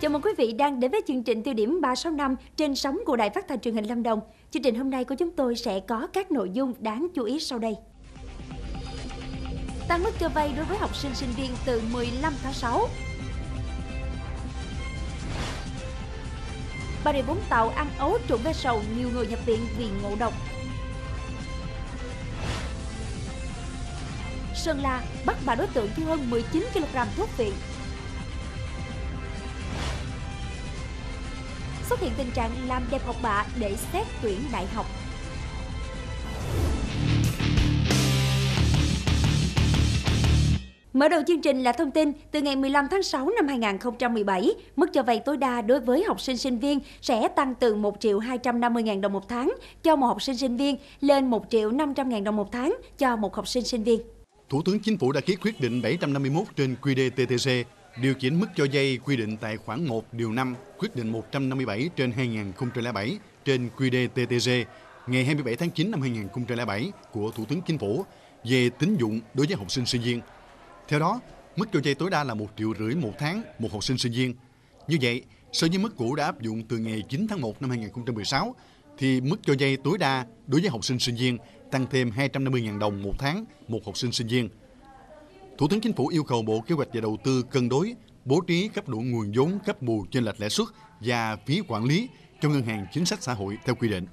Chào mừng quý vị đang đến với chương trình tiêu điểm 365 trên sóng của Đài Phát thanh truyền hình Lâm Đồng. Chương trình hôm nay của chúng tôi sẽ có các nội dung đáng chú ý sau đây. Tăng mức cho vay đối với học sinh sinh viên từ 15 tháng 6. Bà Rịa Vũng Tàu ăn ấu trụng ve sầu, nhiều người nhập viện vì ngộ độc. Sơn La bắt ba đối tượng thu hơn 19 kg thuốc viện. Xuất hiện tình trạng làm đẹp học bạ để xét tuyển đại học. Mở đầu chương trình là thông tin từ ngày 15 tháng 6 năm 2017, mức cho vay tối đa đối với học sinh sinh viên sẽ tăng từ 1 triệu 250 ngàn đồng một tháng cho một học sinh sinh viên lên 1 triệu 500 ngàn đồng một tháng cho một học sinh sinh viên. Thủ tướng Chính phủ đã ký quyết định 751 trên QĐ-TTC điều chỉnh mức cho vay quy định tại khoản 1 điều 5 quyết định 157 trên 2007 trên QĐ-TTG ngày 27 tháng 9 năm 2007 của Thủ tướng Chính phủ về tín dụng đối với học sinh sinh viên. Theo đó, mức cho vay tối đa là 1 triệu rưỡi một tháng một học sinh sinh viên. Như vậy, so với mức cũ đã áp dụng từ ngày 9 tháng 1 năm 2016, thì mức cho vay tối đa đối với học sinh sinh viên tăng thêm 250.000 đồng một tháng một học sinh sinh viên. Thủ tướng Chính phủ yêu cầu Bộ Kế hoạch và Đầu tư cân đối, bố trí cấp đủ nguồn vốn cấp bù trên lệch lãi suất và phí quản lý cho ngân hàng chính sách xã hội theo quy định.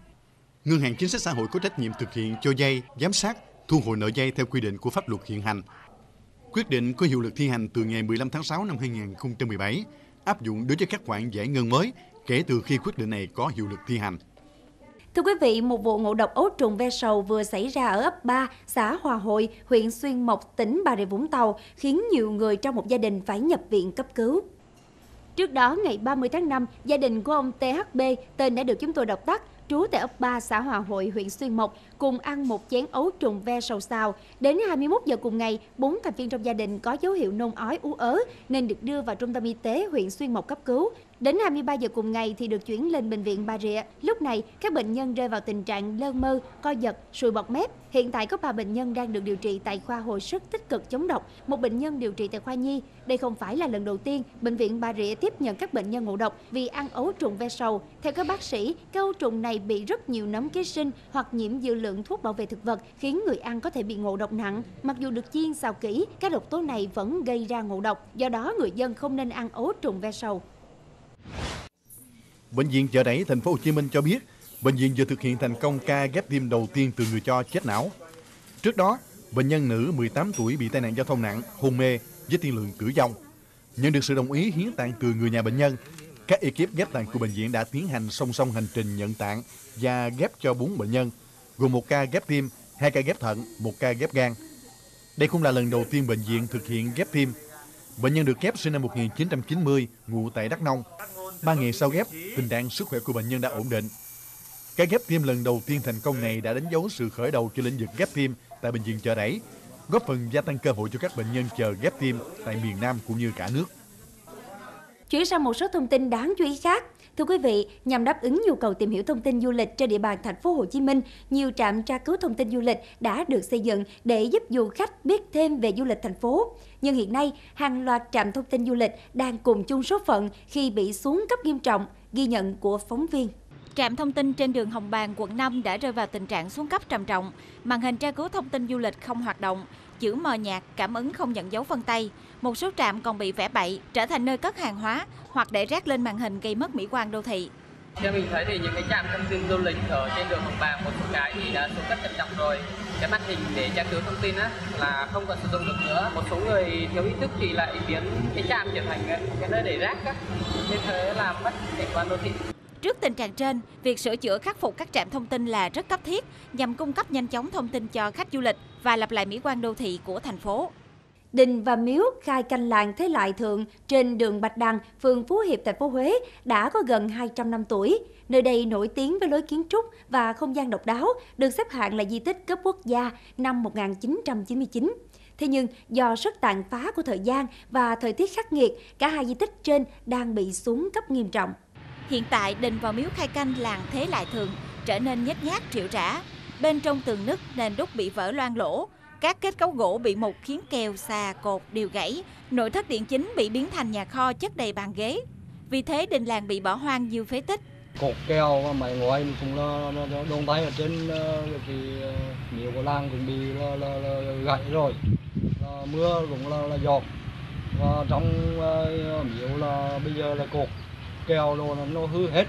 Ngân hàng chính sách xã hội có trách nhiệm thực hiện cho vay, giám sát, thu hồi nợ vay theo quy định của pháp luật hiện hành. Quyết định có hiệu lực thi hành từ ngày 15 tháng 6 năm 2017, áp dụng đối với các khoản giải ngân mới kể từ khi quyết định này có hiệu lực thi hành. Thưa quý vị, một vụ ngộ độc ấu trùng ve sầu vừa xảy ra ở ấp 3, xã Hòa Hội, huyện Xuyên Mộc, tỉnh Bà Rịa Vũng Tàu, khiến nhiều người trong một gia đình phải nhập viện cấp cứu. Trước đó, ngày 30 tháng 5, gia đình của ông THB, tên đã được chúng tôi đọc tắt, trú tại ấp 3 xã Hòa Hội, huyện Xuyên Mộc, cùng ăn một chén ấu trùng ve sầu xào. Đến 21 giờ cùng ngày, bốn thành viên trong gia đình có dấu hiệu nôn ói ú ớ nên được đưa vào trung tâm y tế huyện Xuyên Mộc cấp cứu. Đến 23 giờ cùng ngày thì được chuyển lên bệnh viện Bà Rịa. Lúc này, các bệnh nhân rơi vào tình trạng lơ mơ, co giật, sùi bọt mép. Hiện tại có 3 bệnh nhân đang được điều trị tại khoa hồi sức tích cực chống độc, một bệnh nhân điều trị tại khoa nhi. Đây không phải là lần đầu tiên bệnh viện Bà Rịa tiếp nhận các bệnh nhân ngộ độc vì ăn ấu trùng ve sầu. Theo các bác sĩ, các ấu trùng này bị rất nhiều nấm ký sinh hoặc nhiễm dư lượng thuốc bảo vệ thực vật khiến người ăn có thể bị ngộ độc nặng. Mặc dù được chiên xào kỹ, các độc tố này vẫn gây ra ngộ độc. Do đó, người dân không nên ăn ấu trùng ve sầu. Bệnh viện Chợ Đẩy thành phố Hồ Chí Minh cho biết, bệnh viện vừa thực hiện thành công ca ghép tim đầu tiên từ người cho chết não. Trước đó, bệnh nhân nữ 18 tuổi bị tai nạn giao thông nặng, hôn mê với tiên lượng tử vong. Nhận được sự đồng ý hiến tạng từ người nhà bệnh nhân, các ekip ghép tạng của bệnh viện đã tiến hành song song hành trình nhận tạng và ghép cho 4 bệnh nhân, gồm một ca ghép tim, hai ca ghép thận, một ca ghép gan. Đây cũng là lần đầu tiên bệnh viện thực hiện ghép tim. Bệnh nhân được ghép sinh năm 1990, ngụ tại Đắk Nông. Ba ngày sau ghép, tình trạng sức khỏe của bệnh nhân đã ổn định. Cái ghép tim lần đầu tiên thành công này đã đánh dấu sự khởi đầu cho lĩnh vực ghép tim tại bệnh viện chợ đẩy, góp phần gia tăng cơ hội cho các bệnh nhân chờ ghép tim tại miền Nam cũng như cả nước. Chuyển sang một số thông tin đáng chú ý khác. Thưa quý vị, nhằm đáp ứng nhu cầu tìm hiểu thông tin du lịch trên địa bàn thành phố Hồ Chí Minh, nhiều trạm tra cứu thông tin du lịch đã được xây dựng để giúp du khách biết thêm về du lịch thành phố. Nhưng hiện nay, hàng loạt trạm thông tin du lịch đang cùng chung số phận khi bị xuống cấp nghiêm trọng, ghi nhận của phóng viên. Trạm thông tin trên đường Hồng Bàng, quận 5 đã rơi vào tình trạng xuống cấp trầm trọng. Màn hình tra cứu thông tin du lịch không hoạt động, chữ mờ nhạt, cảm ứng không nhận dấu vân tay. Một số trạm còn bị vẽ bậy, trở thành nơi cất hàng hóa hoặc để rác lên màn hình gây mất mỹ quan đô thị. Theo mình thấy thì những cái trạm thông tin du lịch ở trên đường Hồng Bàng một số cái thì đã xuống cấp trầm trọng rồi. Cái màn hình để tra cứu thông tin á là không còn sử dụng được nữa. Một số người thiếu ý thức thì lại biến cái trạm trở thành cái, nơi để rác á. Như thế làm mất cảnh quan đô thị. Trước tình trạng trên, việc sửa chữa khắc phục các trạm thông tin là rất cấp thiết nhằm cung cấp nhanh chóng thông tin cho khách du lịch và lập lại mỹ quan đô thị của thành phố. Đình và miếu khai canh làng Thế Lại Thượng trên đường Bạch Đằng, phường Phú Hiệp, thành phố Huế đã có gần 200 năm tuổi. Nơi đây nổi tiếng với lối kiến trúc và không gian độc đáo, được xếp hạng là di tích cấp quốc gia năm 1999. Thế nhưng do sức tàn phá của thời gian và thời tiết khắc nghiệt, cả hai di tích trên đang bị xuống cấp nghiêm trọng. Hiện tại, đình và miếu khai canh làng Thế Lại Thượng trở nên nhếch nhác triệu rã. Bên trong tường nứt nền đúc bị vỡ loang lỗ, các kết cấu gỗ bị mục khiến kèo, xà, cột đều gãy, nội thất điện chính bị biến thành nhà kho chất đầy bàn ghế. Vì thế đình làng bị bỏ hoang nhiều phế tích. Cột keo và mày ngói cũng nó, nó, là tay ở trên ờ, thì ờ, nhiều của làng cũng bị là, là, là gãy rồi. Là mưa cũng là, là giọt. Và trong uh, miếu là bây giờ là cột keo đồ nó hư hết.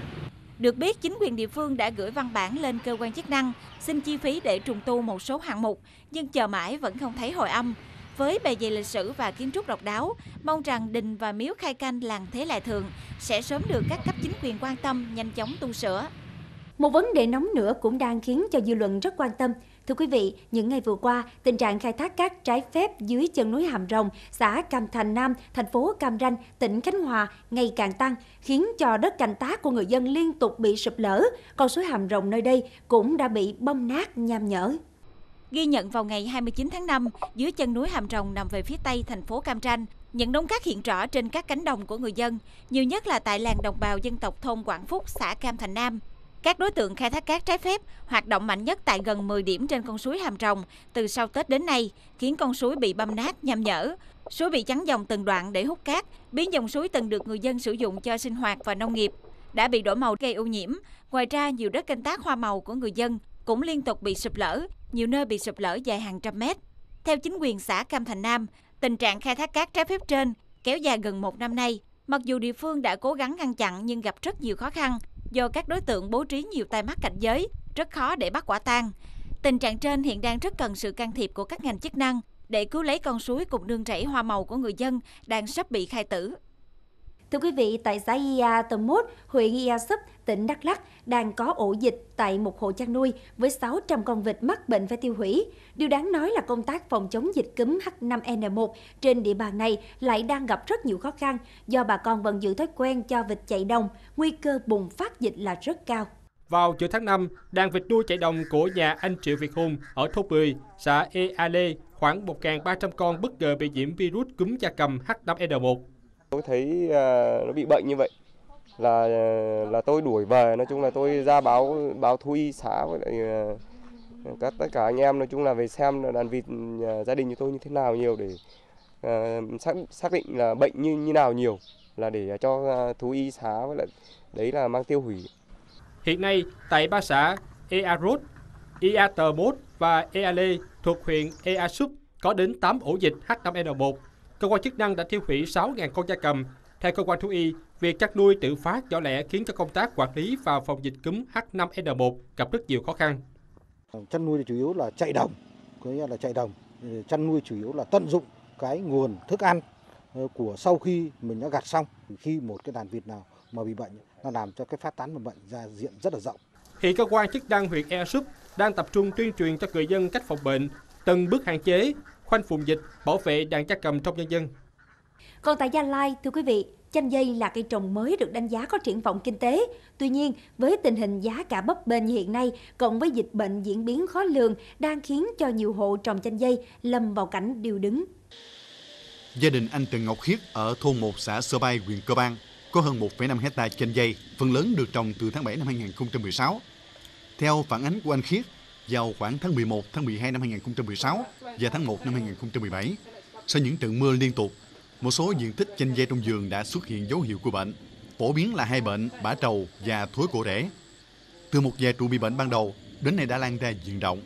Được biết, chính quyền địa phương đã gửi văn bản lên cơ quan chức năng xin chi phí để trùng tu một số hạng mục, nhưng chờ mãi vẫn không thấy hồi âm. Với bề dày lịch sử và kiến trúc độc đáo, mong rằng đình và miếu khai canh làng Thế Lại Thường sẽ sớm được các cấp chính quyền quan tâm, nhanh chóng tu sửa. Một vấn đề nóng nữa cũng đang khiến cho dư luận rất quan tâm. Thưa quý vị, những ngày vừa qua, tình trạng khai thác cát trái phép dưới chân núi Hàm Rồng, xã Cam Thành Nam, thành phố Cam Ranh, tỉnh Khánh Hòa ngày càng tăng, khiến cho đất canh tác của người dân liên tục bị sụp lở. Con suối Hàm Rồng nơi đây cũng đã bị bong nát nham nhở. Ghi nhận vào ngày 29 tháng 5, dưới chân núi Hàm Rồng nằm về phía tây thành phố Cam Ranh, những đống cát hiện rõ trên các cánh đồng của người dân, nhiều nhất là tại làng đồng bào dân tộc thôn Quảng Phúc, xã Cam Thành Nam. Các đối tượng khai thác cát trái phép hoạt động mạnh nhất tại gần 10 điểm trên con suối Hàm Rồng từ sau Tết đến nay, khiến con suối bị băm nát, nham nhở. Suối bị chắn dòng từng đoạn để hút cát, biến dòng suối từng được người dân sử dụng cho sinh hoạt và nông nghiệp đã bị đổi màu gây ô nhiễm. Ngoài ra, nhiều đất canh tác hoa màu của người dân cũng liên tục bị sụp lở, nhiều nơi bị sụp lở dài hàng trăm mét. Theo chính quyền xã Cam Thành Nam, tình trạng khai thác cát trái phép trên kéo dài gần một năm nay. Mặc dù địa phương đã cố gắng ngăn chặn nhưng gặp rất nhiều khó khăn do các đối tượng bố trí nhiều tai mắt cảnh giới, rất khó để bắt quả tang. Tình trạng trên hiện đang rất cần sự can thiệp của các ngành chức năng để cứu lấy con suối cùng nương rẫy hoa màu của người dân đang sắp bị khai tử. Thưa quý vị, tại xã Ia Tầm Mốt, huyện Ia Súp, tỉnh Đắk Lắk đang có ổ dịch tại một hộ chăn nuôi với 600 con vịt mắc bệnh phải tiêu hủy. Điều đáng nói là công tác phòng chống dịch cúm H5N1 trên địa bàn này lại đang gặp rất nhiều khó khăn do bà con vẫn giữ thói quen cho vịt chạy đồng, nguy cơ bùng phát dịch là rất cao. Vào giữa tháng 5, đàn vịt nuôi chạy đồng của nhà anh Triệu Việt Hùng ở thôn 10, xã Ea Lê, khoảng 1.300 con bất ngờ bị nhiễm virus cúm gia cầm H5N1. Tôi thấy uh, nó bị bệnh như vậy là à, là tôi đuổi về nói chung là tôi ra báo báo thú y xã với lại à, các tất cả anh em nói chung là về xem đàn vịt gia đình như tôi như thế nào nhiều để uh, xác xác định là bệnh như như nào nhiều là để cho uh, thú y xã với lại đấy là mang tiêu hủy. Hiện nay tại ba xã Ea Rốt, Ea Tờ và Ea thuộc huyện Easup có đến 8 ổ dịch H5N1 cơ quan chức năng đã tiêu hủy 6.000 con gia cầm. Theo cơ quan thú y, việc chăn nuôi tự phát nhỏ lẻ khiến cho công tác quản lý và phòng dịch cúm H5N1 gặp rất nhiều khó khăn. Chăn nuôi chủ yếu là chạy đồng, có nghĩa là chạy đồng. Chăn nuôi chủ yếu là tận dụng cái nguồn thức ăn ờ, của sau khi mình đã gặt xong. Khi một cái đàn vịt nào mà bị bệnh, nó làm cho cái phát tán mầm bệnh ra diện rất là rộng. Hiện cơ quan chức năng huyện Ea Súp đang tập trung tuyên truyền cho người dân cách phòng bệnh, từng bước hạn chế, khoanh vùng dịch, bảo vệ đàn gia cầm trong nhân dân. Còn tại Gia Lai, thưa quý vị, chanh dây là cây trồng mới được đánh giá có triển vọng kinh tế. Tuy nhiên, với tình hình giá cả bấp bênh như hiện nay, cộng với dịch bệnh diễn biến khó lường, đang khiến cho nhiều hộ trồng chanh dây lâm vào cảnh điều đứng. Gia đình anh Trần Ngọc Khiết ở thôn 1 xã Sơ Bay, huyện Cơ Bang có hơn 1,5 hecta chanh dây, phần lớn được trồng từ tháng 7 năm 2016. Theo phản ánh của anh Khiết, vào khoảng tháng 11, tháng 12 năm 2016 và tháng 1 năm 2017. Sau những trận mưa liên tục, một số diện tích chanh dây trong vườn đã xuất hiện dấu hiệu của bệnh, phổ biến là hai bệnh bã trầu và thối cổ rễ. Từ một vài trụ bị bệnh ban đầu, đến nay đã lan ra diện rộng.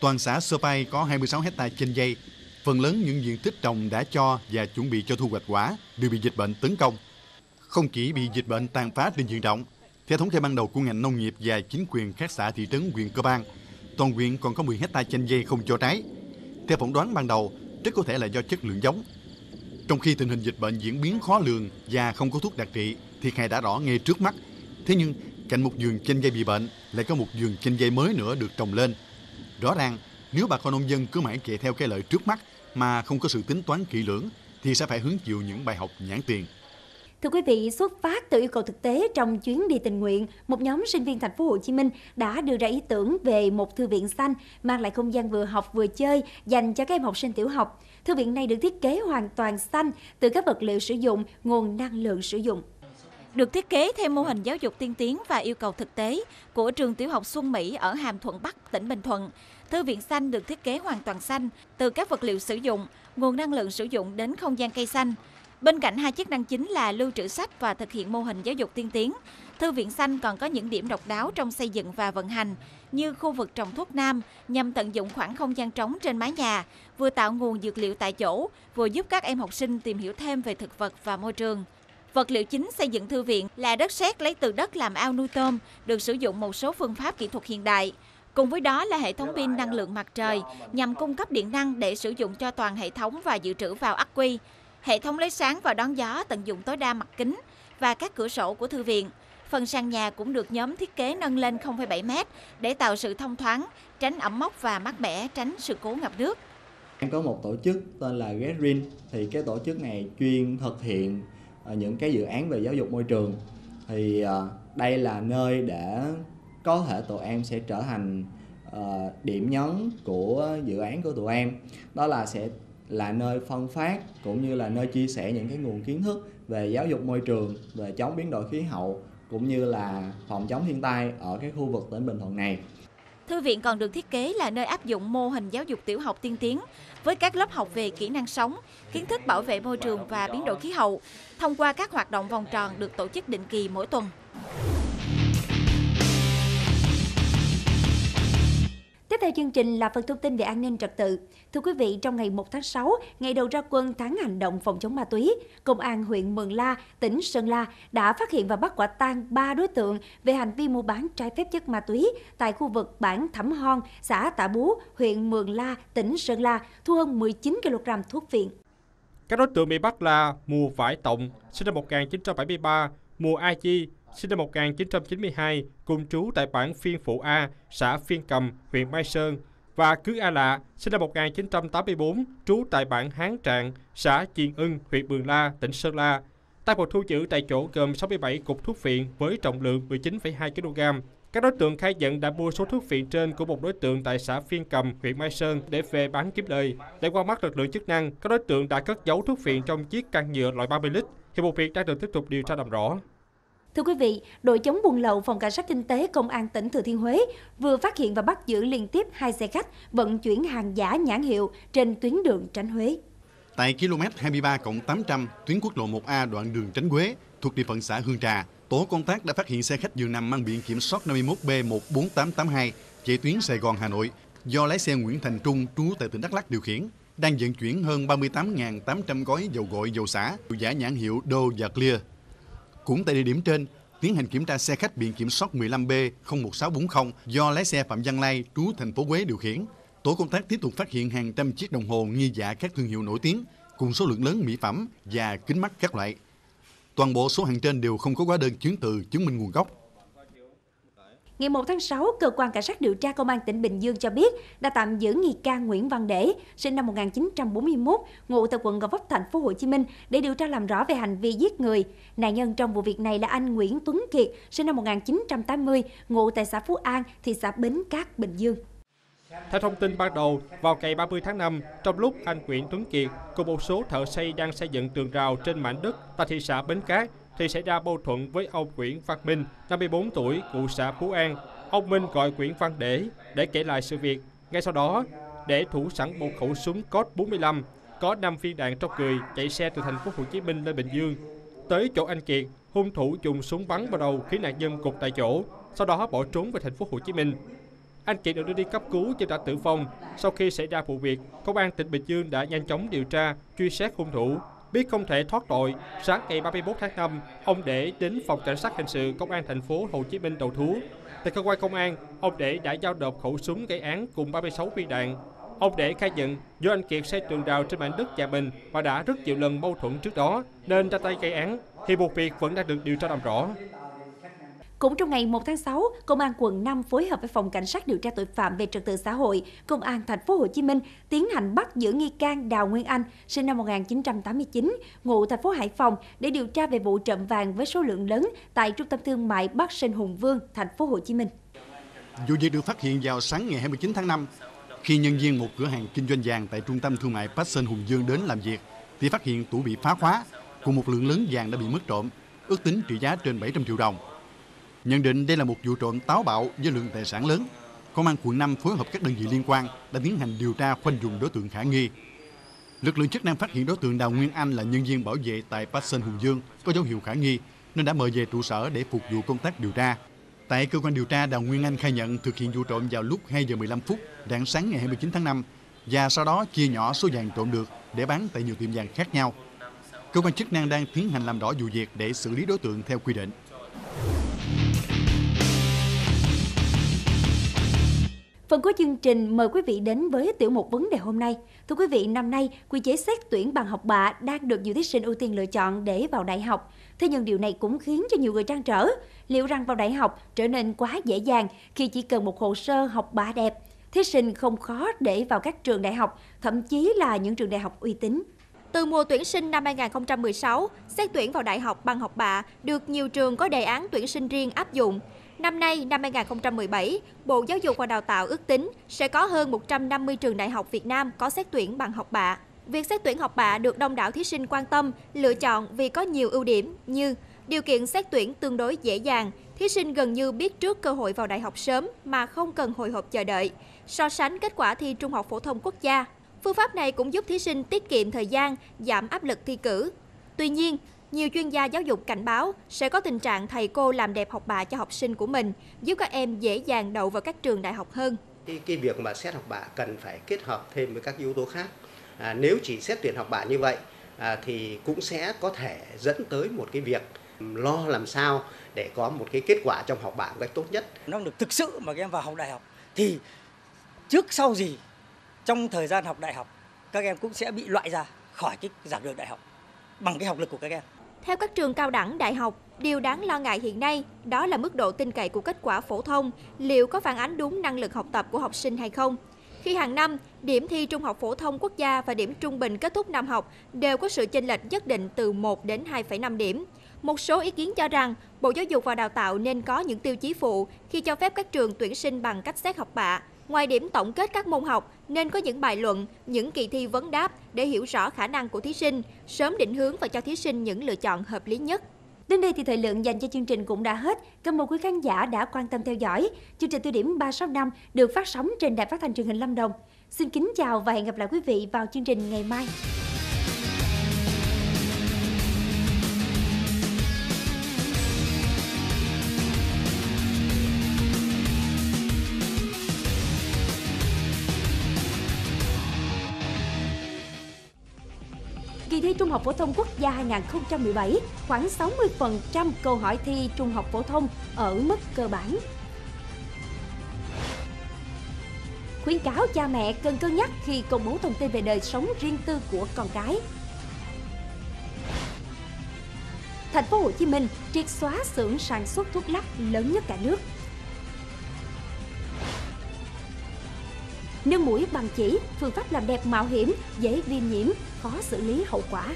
Toàn xã Sơ Pai có 26 hecta chanh dây, phần lớn những diện tích trồng đã cho và chuẩn bị cho thu hoạch quả đều bị dịch bệnh tấn công. Không chỉ bị dịch bệnh tàn phá trên diện rộng, theo thống kê ban đầu của ngành nông nghiệp và chính quyền các xã thị trấn huyện Cơ Bang, toàn huyện còn có 10 hecta chanh dây không cho trái. Theo phỏng đoán ban đầu, rất có thể là do chất lượng giống. Trong khi tình hình dịch bệnh diễn biến khó lường và không có thuốc đặc trị, thiệt hại đã rõ ngay trước mắt. Thế nhưng, cạnh một vườn chanh dây bị bệnh, lại có một vườn chanh dây mới nữa được trồng lên. Rõ ràng, nếu bà con nông dân cứ mãi chạy theo cái lợi trước mắt mà không có sự tính toán kỹ lưỡng, thì sẽ phải hứng chịu những bài học nhãn tiền. Thưa quý vị, xuất phát từ yêu cầu thực tế trong chuyến đi tình nguyện, một nhóm sinh viên thành phố Hồ Chí Minh đã đưa ra ý tưởng về một thư viện xanh mang lại không gian vừa học vừa chơi dành cho các em học sinh tiểu học. Thư viện này được thiết kế hoàn toàn xanh từ các vật liệu sử dụng, nguồn năng lượng sử dụng. Được thiết kế theo mô hình giáo dục tiên tiến và yêu cầu thực tế của trường tiểu học Xuân Mỹ ở Hàm Thuận Bắc, tỉnh Bình Thuận. Thư viện xanh được thiết kế hoàn toàn xanh từ các vật liệu sử dụng, nguồn năng lượng sử dụng đến không gian cây xanh. Bên cạnh hai chức năng chính là lưu trữ sách và thực hiện mô hình giáo dục tiên tiến, Thư viện xanh còn có những điểm độc đáo trong xây dựng và vận hành, như khu vực trồng thuốc nam nhằm tận dụng khoảng không gian trống trên mái nhà, vừa tạo nguồn dược liệu tại chỗ, vừa giúp các em học sinh tìm hiểu thêm về thực vật và môi trường. Vật liệu chính xây dựng thư viện là đất sét lấy từ đất làm ao nuôi tôm, được sử dụng một số phương pháp kỹ thuật hiện đại. Cùng với đó là hệ thống pin năng lượng mặt trời nhằm cung cấp điện năng để sử dụng cho toàn hệ thống và dự trữ vào ắc quy. Hệ thống lấy sáng và đón gió tận dụng tối đa mặt kính và các cửa sổ của thư viện. Phần sàn nhà cũng được nhóm thiết kế nâng lên 0,7 mét để tạo sự thông thoáng, tránh ẩm mốc và mát mẻ, tránh sự cố ngập nước. Em Có một tổ chức tên là Get Green, thì cái tổ chức này chuyên thực hiện à, những cái dự án về giáo dục môi trường. Thì à, đây là nơi để có thể tụi em sẽ trở thành à, điểm nhấn của dự án của tụi em. Đó là sẽ là nơi phân phát cũng như là nơi chia sẻ những cái nguồn kiến thức về giáo dục môi trường, về chống biến đổi khí hậu cũng như là phòng chống thiên tai ở cái khu vực tỉnh Bình Thuận này. Thư viện còn được thiết kế là nơi áp dụng mô hình giáo dục tiểu học tiên tiến với các lớp học về kỹ năng sống, kiến thức bảo vệ môi trường và biến đổi khí hậu thông qua các hoạt động vòng tròn được tổ chức định kỳ mỗi tuần. Tiếp theo chương trình là phần thông tin về an ninh trật tự. Thưa quý vị, trong ngày 1 tháng 6, ngày đầu ra quân tháng hành động phòng chống ma túy, Công an huyện Mường La, tỉnh Sơn La đã phát hiện và bắt quả tang 3 đối tượng về hành vi mua bán trái phép chất ma túy tại khu vực bản Thẩm Hon, xã Tạ Bú, huyện Mường La, tỉnh Sơn La, thu hơn 19 kg thuốc viện. Các đối tượng bị bắt là Mùa Vải Tổng, sinh năm 1973, Mùa A Chi, sinh năm 1992, cùng trú tại bản Phiên Phụ A, xã Phiên Cầm, huyện Mai Sơn, và Cứ A Lạ, sinh năm 1984, trú tại bản Hán Trạng, xã Chiền Ưng, huyện Bường La, tỉnh Sơn La. Tăng vật thu giữ tại chỗ gồm 67 cục thuốc phiện với trọng lượng 19,2 kg. Các đối tượng khai nhận đã mua số thuốc phiện trên của một đối tượng tại xã Phiên Cầm, huyện Mai Sơn để về bán kiếm lời. Để qua mắt lực lượng chức năng, các đối tượng đã cất giấu thuốc phiện trong chiếc can nhựa loại 30 lít. Hiện vụ việc đang được tiếp tục điều tra làm rõ. Thưa quý vị, đội chống buôn lậu phòng cảnh sát kinh tế công an tỉnh Thừa Thiên Huế vừa phát hiện và bắt giữ liên tiếp hai xe khách vận chuyển hàng giả nhãn hiệu trên tuyến đường Tránh Huế. Tại km 23 800 tuyến quốc lộ 1A đoạn đường Tránh Huế thuộc địa phận xã Hương Trà, tổ công tác đã phát hiện xe khách dường nằm mang biển kiểm soát 51B14882 chạy tuyến Sài Gòn Hà Nội do lái xe Nguyễn Thành Trung trú tại tỉnh Đắk Lắk điều khiển đang vận chuyển hơn 38.800 gói dầu gội dầu xả giả nhãn hiệu Đô và Clear cũng tại địa điểm trên, tiến hành kiểm tra xe khách biển kiểm soát 15B 01640 do lái xe Phạm Văn Lai, trú thành phố huế điều khiển. Tổ công tác tiếp tục phát hiện hàng trăm chiếc đồng hồ nghi giả các thương hiệu nổi tiếng, cùng số lượng lớn mỹ phẩm và kính mắt các loại. Toàn bộ số hàng trên đều không có hóa đơn chứng từ chứng minh nguồn gốc. Ngày 1 tháng 6, Cơ quan Cảnh sát điều tra Công an tỉnh Bình Dương cho biết đã tạm giữ nghi can Nguyễn Văn Để, sinh năm 1941, ngụ tại quận Gò Vấp, thành phố Hồ Chí Minh để điều tra làm rõ về hành vi giết người. Nạn nhân trong vụ việc này là anh Nguyễn Tuấn Kiệt, sinh năm 1980, ngụ tại xã Phú An, thị xã Bến Cát, Bình Dương. Theo thông tin ban đầu, vào ngày 30 tháng 5, trong lúc anh Nguyễn Tuấn Kiệt cùng một số thợ xây đang xây dựng tường rào trên mảnh đất tại thị xã Bến Cát thì xảy ra mâu thuẫn với ông Nguyễn Văn Minh, 54 tuổi, cụ xã Phú An. Ông Minh gọi Nguyễn Văn Để để kể lại sự việc. Ngay sau đó, để thủ sẵn một khẩu súng cốt 45 có 5 viên đạn trong người chạy xe từ thành phố Hồ Chí Minh lên Bình Dương. Tới chỗ anh Kiệt, hung thủ dùng súng bắn vào đầu khiến nạn nhân gục tại chỗ, sau đó bỏ trốn về thành phố Hồ Chí Minh. Anh Kiệt được đưa đi cấp cứu nhưng đã tử vong. Sau khi xảy ra vụ việc, công an tỉnh Bình Dương đã nhanh chóng điều tra, truy xét hung thủ. Biết không thể thoát tội, sáng ngày 31 tháng 5, ông Để đến phòng cảnh sát hình sự công an thành phố Hồ Chí Minh đầu thú. Tại cơ quan công an, ông Để đã giao nộp khẩu súng gây án cùng 36 viên đạn. Ông Để khai nhận do anh Kiệt xây tường rào trên mảnh đất nhà mình và đã rất nhiều lần mâu thuẫn trước đó nên ra tay gây án. Thì một việc vẫn đang được điều tra làm rõ. Cũng trong ngày 1 tháng 6, Công an quận 5 phối hợp với Phòng Cảnh sát điều tra tội phạm về trật tự xã hội, Công an thành phố Hồ Chí Minh tiến hành bắt giữ nghi can Đào Nguyên Anh, sinh năm 1989, ngụ thành phố Hải Phòng để điều tra về vụ trộm vàng với số lượng lớn tại trung tâm thương mại Bắc Sinh Hùng Vương, thành phố Hồ Chí Minh. Vụ việc được phát hiện vào sáng ngày 29 tháng 5 khi nhân viên một cửa hàng kinh doanh vàng tại trung tâm thương mại Passion Hùng Dương đến làm việc thì phát hiện tủ bị phá khóa cùng một lượng lớn vàng đã bị mất trộm, ước tính trị giá trên 700 triệu đồng. Nhận định đây là một vụ trộm táo bạo với lượng tài sản lớn. Công an quận 5 phối hợp các đơn vị liên quan đã tiến hành điều tra khoanh vùng đối tượng khả nghi. Lực lượng chức năng phát hiện đối tượng Đào Nguyên Anh là nhân viên bảo vệ tại Passion Hùng Dương có dấu hiệu khả nghi nên đã mời về trụ sở để phục vụ công tác điều tra. Tại cơ quan điều tra, Đào Nguyên Anh khai nhận thực hiện vụ trộm vào lúc 2 giờ 15 phút rạng sáng ngày 29 tháng 5 và sau đó chia nhỏ số vàng trộm được để bán tại nhiều tiệm vàng khác nhau. Cơ quan chức năng đang tiến hành làm rõ vụ việc để xử lý đối tượng theo quy định. Phần cuối chương trình mời quý vị đến với tiểu mục vấn đề hôm nay. Thưa quý vị, năm nay quy chế xét tuyển bằng học bạ đang được nhiều thí sinh ưu tiên lựa chọn để vào đại học. Thế nhưng điều này cũng khiến cho nhiều người trăn trở. Liệu rằng vào đại học trở nên quá dễ dàng khi chỉ cần một hồ sơ học bạ đẹp, thí sinh không khó để vào các trường đại học, thậm chí là những trường đại học uy tín. Từ mùa tuyển sinh năm 2016, xét tuyển vào đại học bằng học bạ được nhiều trường có đề án tuyển sinh riêng áp dụng. Năm nay, năm 2017, Bộ Giáo dục và Đào tạo ước tính sẽ có hơn 150 trường đại học Việt Nam có xét tuyển bằng học bạ. Việc xét tuyển học bạ được đông đảo thí sinh quan tâm, lựa chọn vì có nhiều ưu điểm như điều kiện xét tuyển tương đối dễ dàng, thí sinh gần như biết trước cơ hội vào đại học sớm mà không cần hồi hộp chờ đợi, so sánh kết quả thi Trung học phổ thông quốc gia. Phương pháp này cũng giúp thí sinh tiết kiệm thời gian, giảm áp lực thi cử. Tuy nhiên, nhiều chuyên gia giáo dục cảnh báo sẽ có tình trạng thầy cô làm đẹp học bạ cho học sinh của mình, giúp các em dễ dàng đậu vào các trường đại học hơn. Cái, cái việc mà xét học bạ cần phải kết hợp thêm với các yếu tố khác. À, nếu chỉ xét tuyển học bạ như vậy à, thì cũng sẽ có thể dẫn tới một cái việc lo làm sao để có một cái kết quả trong học bạ một cách tốt nhất. Nó được thực sự mà các em vào học đại học thì trước sau gì trong thời gian học đại học các em cũng sẽ bị loại ra khỏi cái giảng đường đại học bằng cái học lực của các em. Theo các trường cao đẳng, đại học, điều đáng lo ngại hiện nay đó là mức độ tin cậy của kết quả phổ thông, liệu có phản ánh đúng năng lực học tập của học sinh hay không. Khi hàng năm, điểm thi Trung học phổ thông quốc gia và điểm trung bình kết thúc năm học đều có sự chênh lệch nhất định từ 1 đến 2,5 điểm. Một số ý kiến cho rằng Bộ Giáo dục và Đào tạo nên có những tiêu chí phụ khi cho phép các trường tuyển sinh bằng cách xét học bạ. Ngoài điểm tổng kết các môn học, nên có những bài luận, những kỳ thi vấn đáp để hiểu rõ khả năng của thí sinh, sớm định hướng và cho thí sinh những lựa chọn hợp lý nhất. Đến đây thì thời lượng dành cho chương trình cũng đã hết. Cảm ơn quý khán giả đã quan tâm theo dõi. Chương trình tiêu điểm 365 được phát sóng trên đài phát thanh truyền hình Lâm Đồng. Xin kính chào và hẹn gặp lại quý vị vào chương trình ngày mai. Kỳ thi Trung học phổ thông quốc gia 2017, khoảng 60% câu hỏi thi Trung học phổ thông ở mức cơ bản. Khuyến cáo cha mẹ cần cân nhắc khi công bố thông tin về đời sống riêng tư của con cái. Thành phố Hồ Chí Minh triệt xóa xưởng sản xuất thuốc lắc lớn nhất cả nước. Nâng mũi bằng chỉ, phương pháp làm đẹp mạo hiểm, dễ viêm nhiễm, khó xử lý hậu quả.